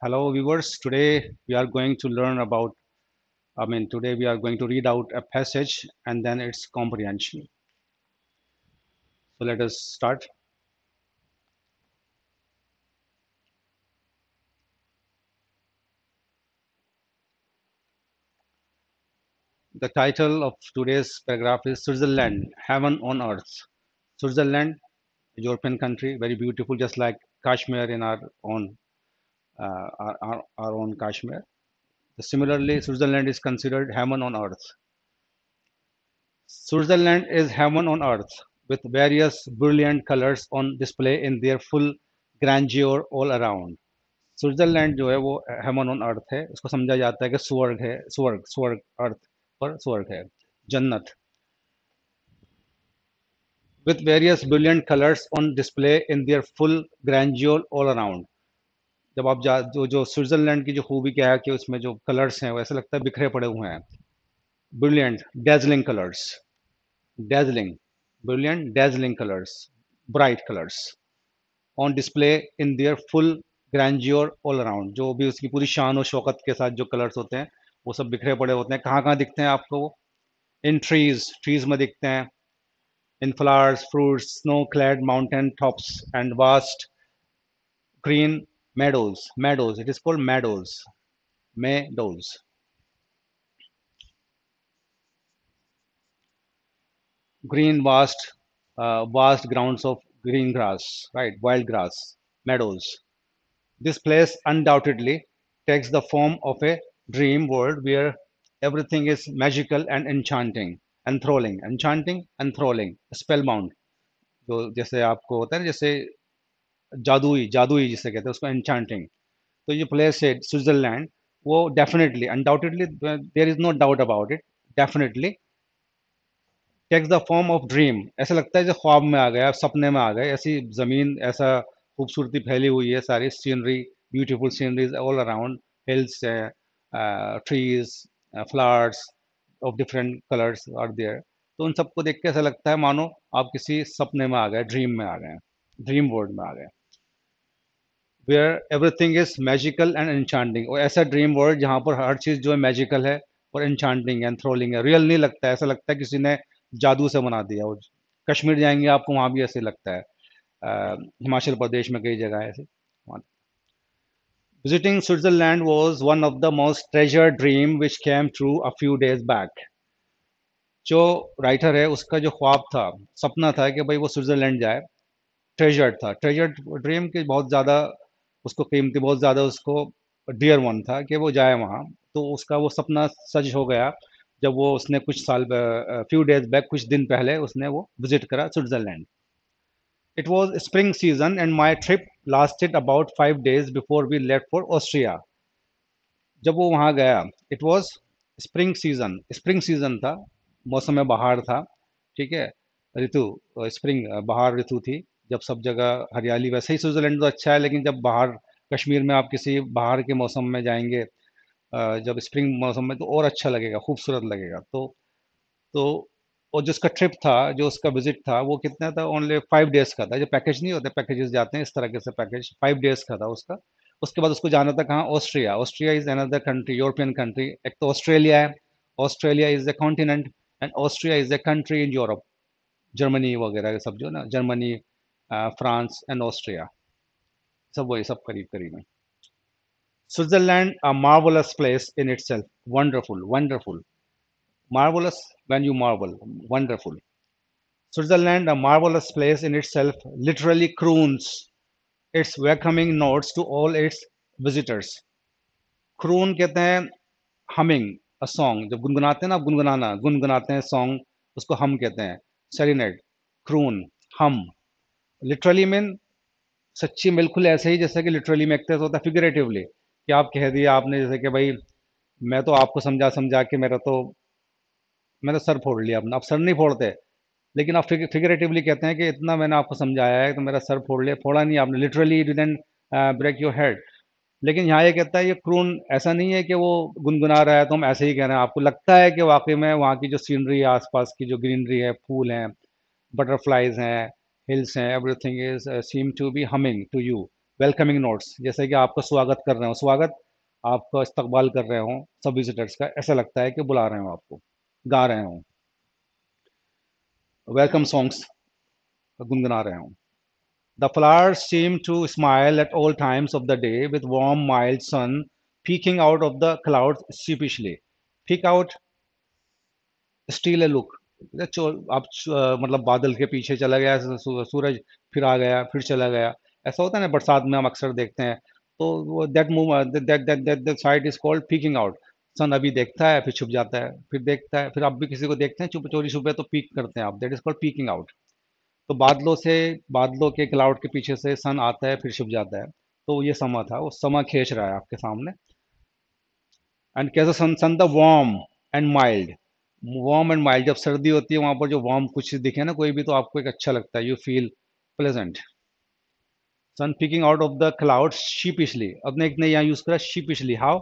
Hello viewers, today we are going to learn about, I mean today we are going to read out a passage and then its comprehension. So let us start. The title of today's paragraph is Switzerland, Heaven on Earth. Switzerland, European country, very beautiful, just like Kashmir in our own uh, our, our, our own Kashmir. Similarly, Switzerland is considered heaven on earth. Switzerland is heaven on earth with various brilliant colors on display in their full grandeur all around. Switzerland जो है वो हेमन on earth है इसको समझा जाता है कि स्वर्ग है स्वर्ग स्वर्ग अर्थ पर स्वर्ग है जन्नत with various brilliant colors on display in their full grandeur all around जब आप जा, जो जो स्विट्जरलैंड की जो खूबी क्या है कि उसमें जो कलर्स हैं, वो ऐसा लगता है बिखरे पड़े हुए हैं। Brilliant dazzling colours dazzling brilliant dazzling colours bright colours on display in their full grandeur all around जो भी उसकी पूरी शान और शौकत के साथ जो कलर्स होते हैं, वो सब बिखरे पड़े होते हैं। कहाँ कहाँ दिखते हैं आपको? वो इन ट्रीज ट्रीज में दिखते हैं। In flowers fruits snow clad mountain tops and vast green meadows meadows it is called meadows meadows green vast uh, vast grounds of green grass right wild grass meadows this place undoubtedly takes the form of a dream world where everything is magical and enchanting enthralling enchanting enthralling spellbound जो जैसे आपको होता है ना जैसे जादुई जादुई जिसे कहते हैं उसको एनचांटिंग तो ये प्लेस है स्विट्जरलैंड वो definitely undoubtedly there is no doubt about it definitely takes the form of dream ऐसा लगता है जो ख्वाब में आ गया, सपने में आ गए ऐसी ज़मीन, ऐसा खूबसूरती फैली हुई है, सारी scenery beautiful sceneries all around hills trees flowers of different colours are there तो उन सबको देख के ऐसा लगता है, मानो आप किसी सपने में आ गए ड्रीम में आ गए ड्रीम वर्ल्ड में आ गए। Where everything is magical and enchanting और ऐसा ड्रीम वर्ल्ड जहाँ पर हर चीज़ जो है मैजिकल है और एनचांटिंग एंड थ्रोलिंग है। रियल नहीं लगता है, ऐसा लगता है किसी ने जादू से बना दिया और कश्मीर जाएँगे आपको, वहाँ भी ऐसे लगता है। हिमाचल प्रदेश में कई जगह ऐसे। Visiting Switzerland was one of the most treasured dream which came true a few days back. जो राइटर है, उसका जो ख्वाब था, सपना था कि भाई वो स्विट्जरलैंड जाए। ट्रेजर्ड था। ट्रेजर्ड ड्रीम के बहुत ज़्यादा उसको कीमती बहुत ज़्यादा उसको डियर वन था कि वो जाए वहाँ। तो उसका वो सपना सच हो गया जब वो उसने कुछ साल फ्यू डेज़ बैक कुछ दिन पहले उसने वो विज़िट करा Switzerland it was spring season and my trip lasted about five days before we left for Austria जब वो वहाँ गया it was spring season spring season था, मौसम बहार था, ठीक है? ऋतु स्प्रिंग बहार ऋतु थी। जब सब जगह हरियाली, वैसे ही स्विट्ज़रलैंड तो अच्छा है, लेकिन जब बाहर, कश्मीर में आप किसी बाहर के मौसम में जाएँगे जब स्प्रिंग मौसम में तो और अच्छा लगेगा, खूबसूरत लगेगा। तो तो और जो उसका ट्रिप था, जो उसका विज़िट था, वो कितना था? ओनली फाइव डेज़ का था। जो पैकेज नहीं होते पैकेजेस जाते हैं, इस तरह के से पैकेज फाइव डेज़ का था उसका। उसके बाद उसको जाना था कहाँ? Austria Austria is another country European country एक तो ऑस्ट्रेलिया है। Australia is a continent and Austria is a country in Europe Germany वगैरह सब जो ना जर्मनी फ्रांस एंड ऑस्ट्रिया, सब वही, सब करीब करीब है। Switzerland a marvellous place in itself wonderful wonderful. Marvellous when you marvel, wonderful. Switzerland a marvellous place in itself literally croons its welcoming notes to all its visitors croon कहते हैं humming a song जब गुनगुनाते हैं ना, गुनगुनाना, गुनगुनाते हैं song उसको हम कहते हैं। सेलिनेट क्रून हम लिटरली मीन सच्ची बिल्कुल ऐसे ही, जैसे कि लिटरली में एक्सप्रेस होता है फिगरेटिवली कि आप कह दिया आपने जैसे कि भाई, मैं तो आपको समझा समझा के मेरा तो मैंने तो सर फोड़ लिया अपना। आप सर नहीं फोड़ते, लेकिन आप फिगरेटिवली कहते हैं कि इतना मैंने आपको समझाया है तो मेरा सर फोड़ लिया, फोड़ा नहीं आपने। Literally didn't break your head लेकिन यहाँ ये कहता है, ये क्रून ऐसा नहीं है कि वो गुनगुना रहा है तो हम ऐसे ही कह रहे हैं। आपको लगता है कि वाकई में वहाँ की जो सीनरी है, आसपास की जो ग्रीनरी है, फूल हैं बटरफ्लाइज हैं हिल्स हैं everything is seem to be humming to you welcoming notes जैसे कि आपका स्वागत कर रहे हो, स्वागत आपका इस्तकबाल कर रहे हो, सब विजिटर्स का ऐसा लगता है कि बुला रहे हो आपको, गा रहे हो। वेलकम सॉन्ग्स गुनगुना रहे हूँ। The flowers seem to smile at all times of the day with warm mild sun peeking out of the clouds sheepishly peek out steal a look आप मतलब बादल के पीछे चला गया सूरज फिर आ गया, फिर चला गया। ऐसा होता है ना, बरसात में हम अक्सर देखते हैं। तो that move that that that that side is called peeking out sun अभी देखता है, फिर छुप जाता है, फिर देखता है, फिर आप भी किसी को देखते हैं, चुप, चोरी छुपे तो पीक करते हैं आप। That is called peeking out तो बादलों से, बादलों के क्लाउड के पीछे से सन आता है, फिर छुप जाता है। तो ये समा था, वो समा खींच रहा है आपके सामने। एंड कैसे sun sun the warm and mild warm and mild जब सर्दी होती है, वहाँ पर जो वार्म कुछ दिखे ना, कोई भी तो आपको एक अच्छा लगता है you feel pleasant sun peeking out of the cloud sheepishly अब ने एक ने यहाँ यूज़ करा sheepishly how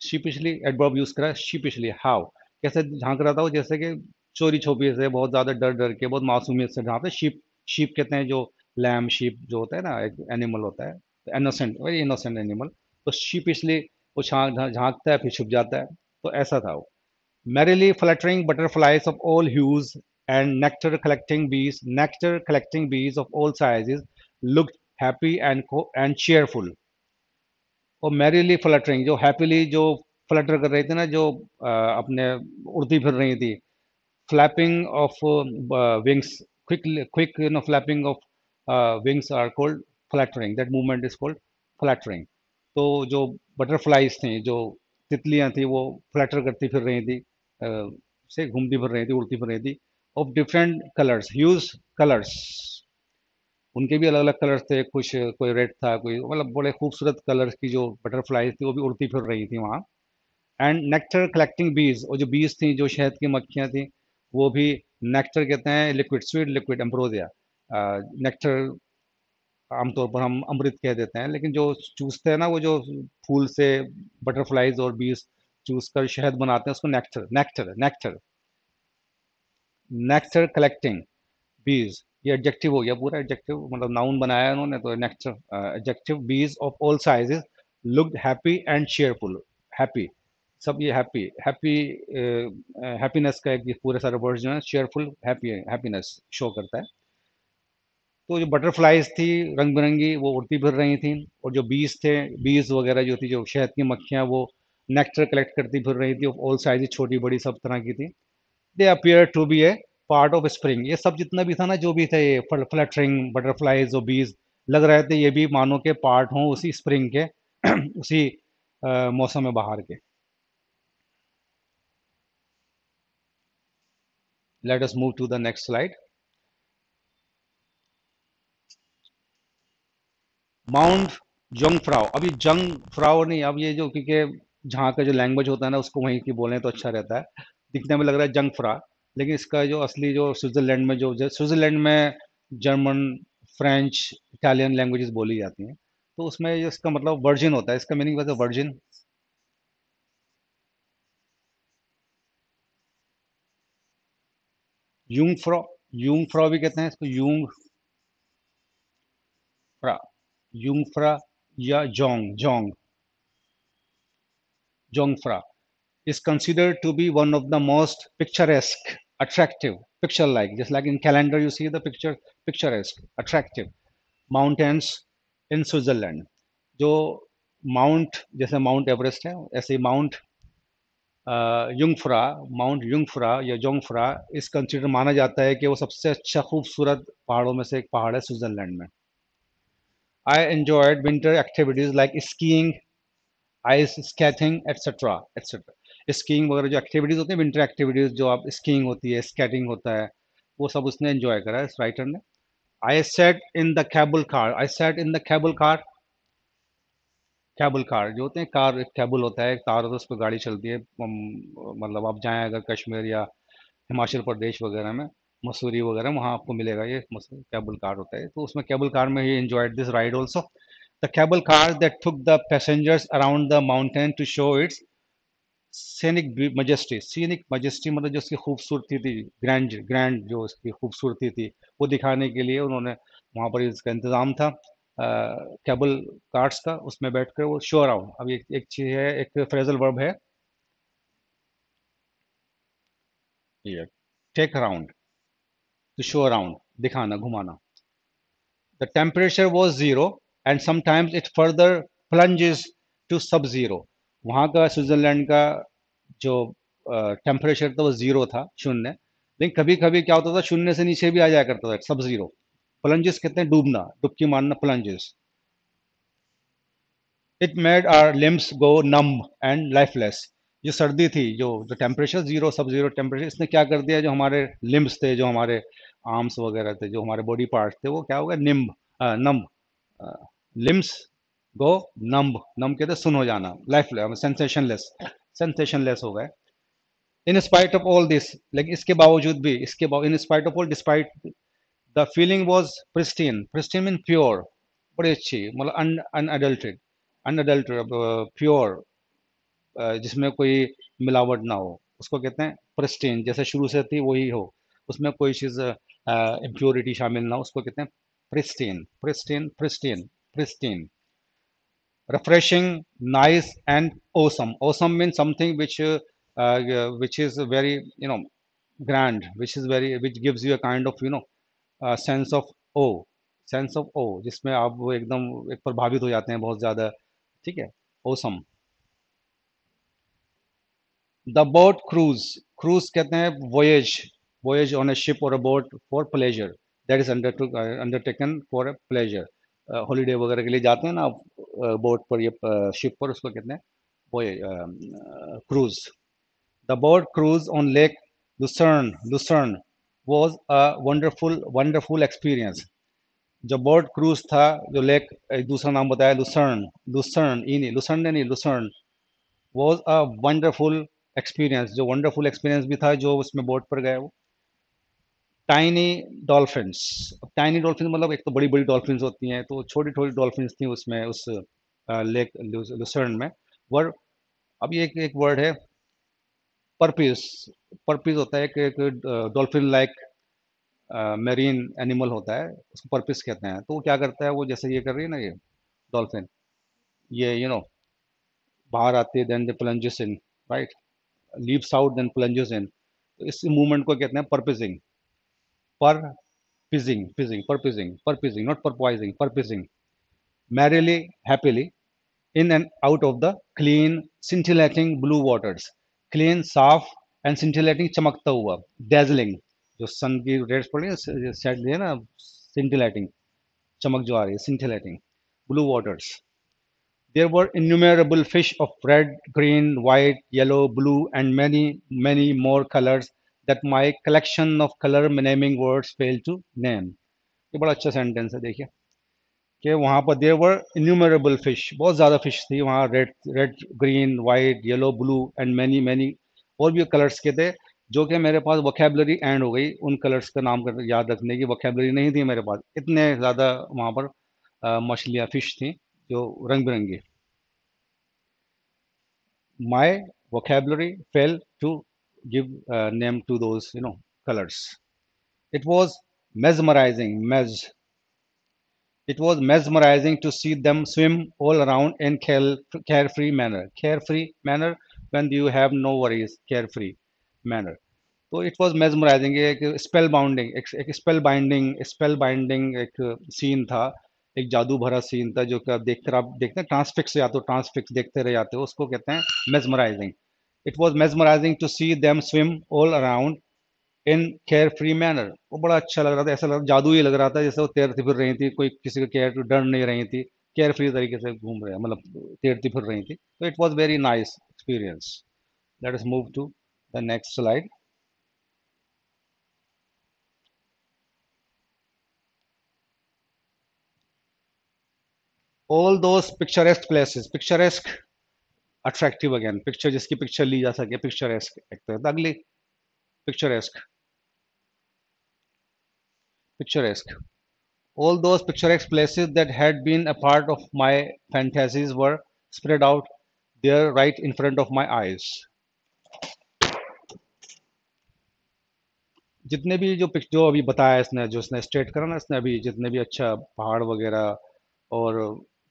sheepishly adverb use करा शीपिशली हाउ कैसे झाँक रहा था वो? जैसे कि चोरी छोपी से, बहुत ज़्यादा डर डर के, बहुत मासूमियत से झांकते शीप शीप कहते हैं जो लैम शीप जो होता है ना, एक एनिमल होता है इनोसेंट वेरी इनोसेंट एनिमल तो शीप इसलिए वो झांकता है, फिर छुप जाता है। तो ऐसा था वो। merrily fluttering butterflies of all hues and nectar collecting bees nectar collecting bees of all sizes looked happy and and cheerful और मैरिली फ्लटरिंग जो हैप्पीली जो फ्लटर कर रही थी ना जो आ, अपने उड़ती फिर रही थी flapping of uh, wings, quick, quick, you know, flapping of uh, wings are called flattering. That movement is called flattering. तो जो बटरफ्लाइज थी जो तितलियां थी वो फ्लैटर करती फिर रही थी से घूमती फिर रही थी उड़ती फिर रही थी of different colours huge colours उनके भी अलग अलग कलर्स थे, कुछ कोई रेड था, कोई मतलब बड़े खूबसूरत कलर्स की जो बटरफ्लाइज थी, वो भी उड़ती फिर रही थी वहाँ. एंड नेक्टर कलेक्टिंग बीज और जो बीज थी, जो शहद की मक्खियाँ थी, वो भी नेक्टर कहते हैं liquid sweet liquid ambrosia nectar आमतौर पर हम अमृत कह देते हैं, लेकिन जो चूसते हैं ना, वो जो फूल से बटरफ्लाइज और बीज चूस कर शहद बनाते हैं, उसको nectar nectar nectar nectar collecting bees ये एडजेक्टिव हो गया, पूरा एडजेक्टिव मतलब नाउन बनाया उन्होंने तो nectar adjective bees of all sizes looked happy and cheerful happy सब ये हैप्पी हैप्पी हैप्पीनेस का एक पूरे सारे वर्ड जो है शेयरफुल हैप्पी हैप्पीनेस शो करता है. तो जो बटरफ्लाइज थी, रंग बिरंगी, वो उड़ती फिर रही थी, और जो बीज थे बीज वगैरह जो थी, जो शहद की मक्खियाँ, वो नेक्टर कलेक्ट करती फिर रही थी ऑल साइज़ छोटी बड़ी सब तरह की थी। They appear to be a part of spring ये सब जितना भी था ना, जो भी था, ये फ्लटरिंग बटरफ्लाइज और बीज लग रहे थे ये भी मानो के पार्ट हों उसी स्प्रिंग के, उसी मौसम में बाहर के। Let us move to the next slide. Mount Jungfrau अभी जंग फ्राओ नहीं, अब ये जो क्योंकि जहाँ का जो लैंग्वेज होता है ना, उसको वहीं की बोलें तो अच्छा रहता है। दिखने में लग रहा है जंग फ्रा, लेकिन इसका जो असली जो स्विट्ज़रलैंड में जो स्विट्ज़रलैंड में जर्मन, फ्रेंच, इटालियन लैंग्वेजेस बोली जाती हैं तो उसमें इसका मतलब वर्जिन होता है। इसका meaning virgin Jung fro Jung fro भी कहते हैं इसको यूंग फ्रा यूंग फ्रा या Jong Jungfrau is considered to be one of the most picturesque, attractive, picture-like, just like in calendar you see the picture, picturesque, attractive mountains in Switzerland. जो mount जैसे mount Everest है ऐसे mount युंगफ्रा mount युंगफ्रा या जोंगफ्रा इस consider माना जाता है कि वो सबसे अच्छा खूबसूरत पहाड़ों में से एक पहाड़ है स्विट्जरलैंड में I enjoyed winter activities like skiing ice skating etcetera etcetera skiing वगैरह जो एक्टिविटीज़ होती है विंटर एक्टिविटीज़ जो आप स्कीइंग होती है स्केटिंग होता है, वो सब उसने एंजॉय करा इस राइटर ने। I sat in the cable car I sat in the cable car cable car जो होते हैं कार एक कैबल होता है कार होता है उस पर गाड़ी चलती है मतलब आप जाएँ अगर कश्मीर या हिमाचल प्रदेश वगैरह में, मसूरी वगैरह, वहाँ आपको मिलेगा ये कैबल कार होता है। तो उसमें केबल कार में ही enjoyed this ride also the cable car that took the passengers around the mountain to show its scenic majesty scenic majesty मतलब जो उसकी खूबसूरती थी ग्रैंड ग्रैंड जो उसकी खूबसूरती थी वो दिखाने के लिए उन्होंने वहाँ पर इसका इंतज़ाम था केबल कार्ड्स का उसमें बैठकर वो शो अराउंड अब एक एक चीज़ है एक फ्रेजल वर्ब है। Take around to show around दिखाना घुमाना. The temperature was zero and sometimes it further plunges to sub zero वहाँ का स्विट्जरलैंड का जो टेम्परेचर था वो ज़ीरो था, शून्य। लेकिन कभी कभी क्या होता था, शून्य से नीचे भी आ जाया करता था सब ज़ीरो प्लंजेस कहते हैं डूबना, डुबकी मारना plunges it made our limbs go numb and lifeless जो सर्दी थी, जो जो temperature zero sub zero temperature इसने क्या कर दिया, जो हमारे लिम्स थे, जो हमारे आर्म्स वगैरह थे, जो हमारे बॉडी पार्ट्स थे, वो क्या हो गया निम्ब नम लिम्स गो नम्ब नम कहते सुन हो जाना लाइफ सेंसेशनलेस सेंसेशनलेस हो गए। In spite of all this लेकिन इसके बावजूद भी, इसके in spite of all despite the feeling was pristine pristine mean pure बड़ी अच्छी मतलब अनअडल्टेड अनअडल्टेड प्योर जिसमें कोई मिलावट ना हो, उसको कहते हैं प्रिस्टीन जैसे शुरू से थी वही हो, उसमें कोई चीज़ इम्प्योरिटी शामिल ना हो, उसको कहते हैं pristine pristine pristine pristine refreshing nice and awesome awesome means something which uh, uh, which is very you know grand which is very which gives you a kind of you know sense of awe sense of awe जिसमें आप वो एकदम एक प्रभावित हो जाते हैं बहुत ज़्यादा ठीक है awesome the boat cruise cruise कहते हैं voyage voyage on a ship और a boat for pleasure that is under undertaken for a pleasure holiday वगैरह के लिए जाते हैं ना बोट पर ये शिप पर, उसको कहते हैं, वो cruise the boat cruise on lake Lucerne Lucerne was a wonderful wonderful experience जो बोट क्रूज था, जो लेक एक दूसरा नाम बताया लुसर्न लुसर्न ई नहीं लुसर्न ने नहीं Lucerne was a wonderful experience जो वंडरफुल एक्सपीरियंस भी था, जो उसमें बोट पर गए वो। टाइनी डॉल्फिन्स टाइनी डॉल्फिन मतलब एक तो बड़ी बड़ी डॉल्फिन्स होती हैं तो छोटी छोटी डॉल्फिन्स थी उसमें उस लेक लुसर्न में। वर्ड अब ये एक, एक वर्ड है परपीस परपीस होता है एक डॉल्फिन लाइक मेरीन एनिमल होता है उसको परपिस कहते हैं। तो वो क्या करता है वो जैसे ये कर रही है ना ये डॉल्फिन ये यू नो बाहर आती है then the plunges in right leaves out then plunges in इस मूवमेंट को कहते हैं परपिजिंग पर पिजिंग पिजिंग porpoising porpoising not porpoising porpoising merrily happily in and out of the clean scintillating blue waters clean साफ एंड सिंटिलेटिंग चमकता हुआ डेजलिंग जो सन की रेड्स पड़ रही है सेट है ना सिंटिलेटिंग चमक जो आ रही है scintillating blue waters there were innumerable fish of red, green, white, yellow, blue, and many, many more colors that my collection of color naming words fail to name. ये बड़ा अच्छा सेंटेंस है, देखिए। कि वहाँ पर देर वर इन्यूमरेबल फ़िश बहुत ज़्यादा फ़िश थी। वहाँ red red green white yellow blue and many many और भी कलर्स के थे, जो कि मेरे पास वोकेबलरी एंड हो गई, उन कलर्स का नाम कर याद रखने की वोकेबलरी नहीं थी मेरे पास। इतने ज़्यादा वहाँ पर मछलियाँ फ़िश थी, जो रंग बिरंगी my vocabulary fail to give name to those you know colours it was mesmerizing mez It was mesmerizing to see them swim all around in carefree manner. Carefree manner when you have no worries. Carefree manner. तो it was mesmerising एक spell bounding एक, एक spell binding spell binding एक scene था एक जादू भरा scene था जो कि आप देखते आप देखते हैं ट्रांसफिक्स या तो ट्रांसफिक्स देखते रह जाते हो उसको कहते हैं mesmerising it was mesmerising to see them swim all around in carefree manner वो बड़ा अच्छा लग रहा था, ऐसा लग, जादू ही लग रहा था जैसे वो तैरती फिर रही थी, कोई किसी का केयर डर नहीं रही थी केयर फ्री तरीके से घूम रहे मतलब तैरती फिर रही थी। तो it was very nice experience let us move to the next slide all those picturesque places, picturesque attractive again picture जिसकी पिक्चर ली जा सके पिक्चर एस्क एक तरह अगली picturesque picturesque all those picturesque places that had been a part of my fantasies were spread out there right in front of my eyes जितने भी जो पिक्चर जो अभी बताया इसने, जो इसने स्टेट करा ना, इसने अभी जितने भी अच्छा पहाड़ वगैरह और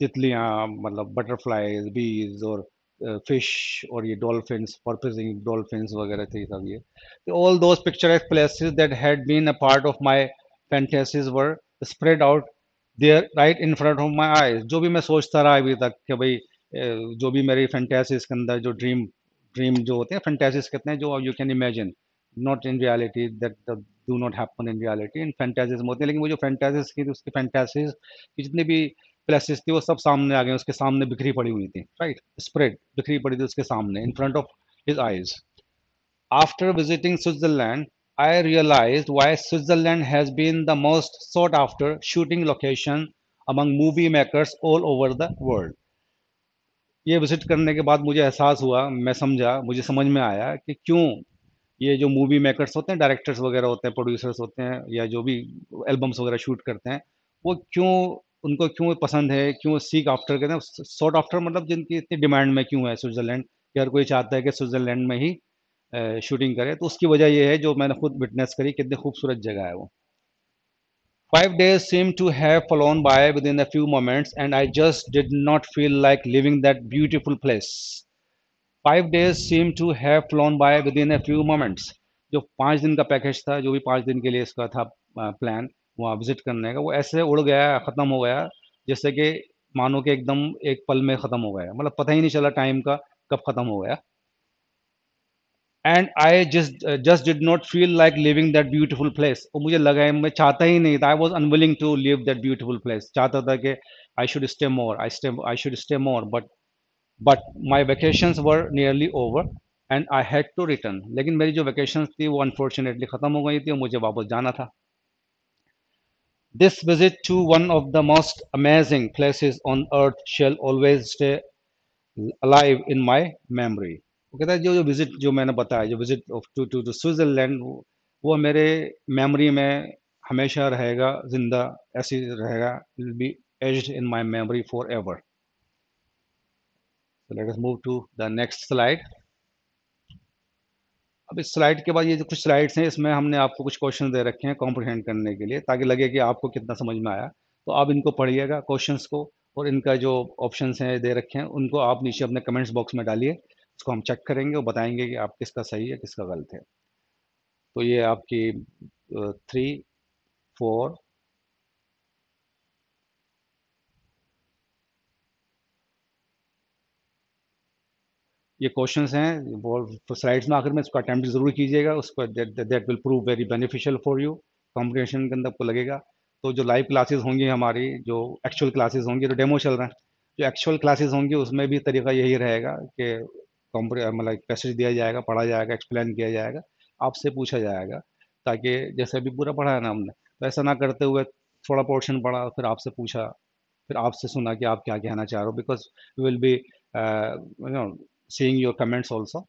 तितलियाँ मतलब बटरफ्लाईज बीज और फ़िश और ये डॉल्फिन्स पर्पसिंग डॉल्फिन्स वगैरह थे सब ये। तो all those picture places that had been a part of my fantasies were spread out there right in front of my eyes जो भी मैं सोचता रहा अभी तक कि भाई जो भी मेरी फैंटेसीज के अंदर जो ड्रीम ड्रीम जो होते हैं फैंटेसीज कहते हैं, जो you can imagine not in reality that do not happen in reality in fantasies में होते हैं, लेकिन वो जो फैंटेसीज की थी उसकी की जितनी भी प्लेसेस थी, वो सब सामने आ गए, उसके सामने बिखरी पड़ी हुई थी राइट स्प्रेड बिखरी पड़ी थी उसके सामने in front of his eyes after visiting Switzerland I realized why Switzerland has been the most sought after shooting location among movie makers all over the world. ये विज़िट करने के बाद मुझे एहसास हुआ, मैं समझा, मुझे समझ में आया कि क्यों ये जो मूवी मेकर्स होते हैं डायरेक्टर्स वगैरह होते हैं प्रोड्यूसर्स होते हैं, या जो भी एल्बम्स वगैरह शूट करते हैं, वो क्यों उनको क्यों पसंद है क्यों सीक आफ्टर कहते हैं सॉर्ट आफ्टर मतलब जिनकी इतनी डिमांड में क्यों है स्विट्जरलैंड कि हर कोई चाहता है कि स्विट्जरलैंड में ही शूटिंग करे तो उसकी वजह यह है जो मैंने खुद विटनेस करी कितनी खूबसूरत जगह है वो five days Five days seemed to have flown by within a few moments, and I just did not feel like leaving that beautiful place. Five days seemed to have flown by within a few moments. जो पाँच दिन का package था जो भी पाँच दिन के लिए इसका था प्लान वहाँ विज़िट करने का, वो ऐसे उड़ गया, ख़त्म हो गया, जैसे कि मानो कि एकदम एक पल में ख़त्म हो गया। मतलब पता ही नहीं चला टाइम का कब ख़त्म हो गया। And I just just did not feel like leaving that beautiful place और मुझे लगा है, मैं चाहता ही नहीं था I was unwilling to leave that beautiful place चाहता था कि I should stay more I stay I should stay more but but my vacations were nearly over and I had to return लेकिन मेरी जो वेकेशन थी, वो unfortunately ख़त्म हो गई थी और मुझे वापस जाना था। This visit to one of the most amazing places on earth shall always stay alive in my memory. वो कहता है जो जो विजिट जो मैंने बताया जो visit to to to Switzerland वो मेरे मेमोरी में हमेशा रहेगा जिंदा ऐसी रहेगा will be etched in my memory forever so let us move to the next slide अब इस स्लाइड के बाद ये जो कुछ स्लाइड्स हैं, इसमें हमने आपको कुछ क्वेश्चन दे रखे हैं कॉम्प्रिहेंड करने के लिए, ताकि लगे कि आपको कितना समझ में आया। तो आप इनको पढ़िएगा क्वेश्चंस को, और इनका जो ऑप्शन हैं, दे रखे हैं, उनको आप नीचे अपने कमेंट्स बॉक्स में डालिए उसको हम चेक करेंगे और बताएँगे कि आप किसका सही है, किसका गलत है। तो ये आपकी थ्री फोर ये क्वेश्चन हैं, वो स्लाइड्स में आखिर में इसको अटैम्प्ट ज़रूर कीजिएगा, उसको that will prove very beneficial for you competition के अंदर आपको लगेगा। तो जो लाइव क्लासेस होंगी हमारी, जो एक्चुअल क्लासेस होंगी तो डेमो चल रहे हैं, जो एक्चुअल क्लासेस होंगी, उसमें भी तरीका यही रहेगा कि मतलब पैसेज दिया जाएगा, पढ़ा जाएगा एक्सप्लेन किया जाएगा, आपसे पूछा जाएगा, ताकि जैसे अभी पूरा पढ़ा है ना हमने तो ऐसा ना करते हुए थोड़ा पोर्शन पढ़ा, फिर आपसे पूछा, फिर आपसे सुना कि आप क्या कहना चाह रहे हो because will be you know seeing your comments also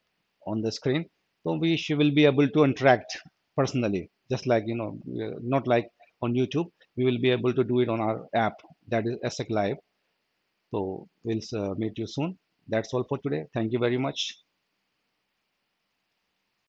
on the screen. So we she will be able to interact personally just like you know not like on youtube. We will be able to do it on our app that is ESSEC live so we'll uh, meet you soon. That's all for today. Thank you very much